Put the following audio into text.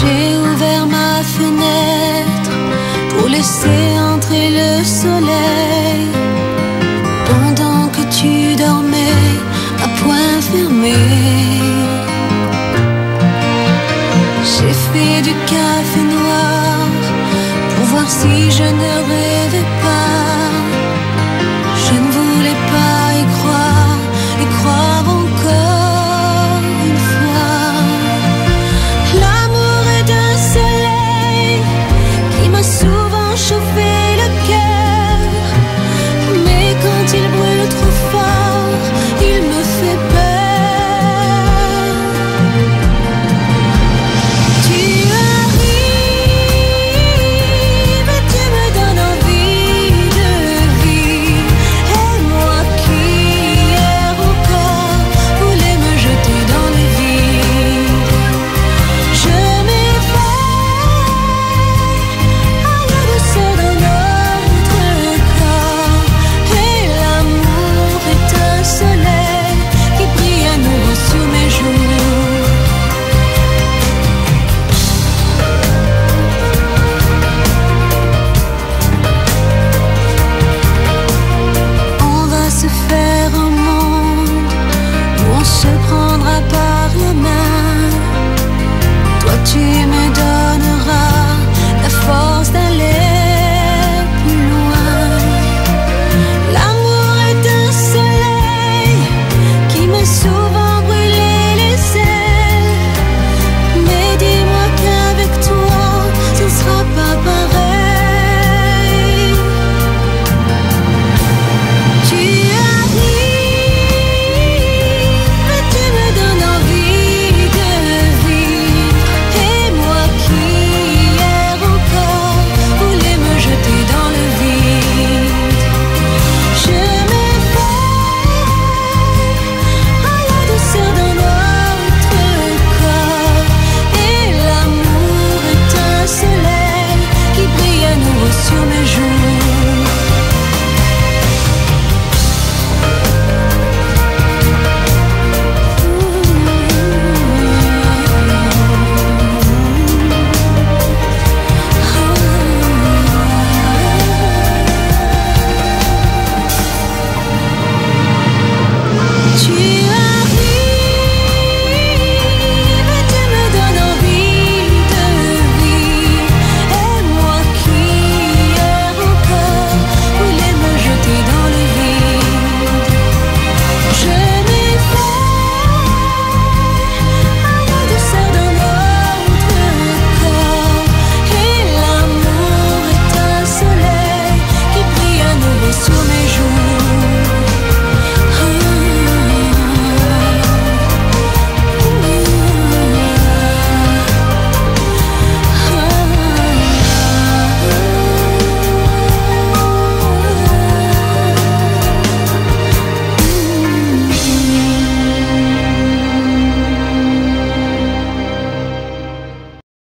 J'ai ouvert ma fenêtre pour laisser entrer le soleil. Pendant que tu dormais à point fermé. J'ai fait du café noir pour voir si je ne rêvais pas.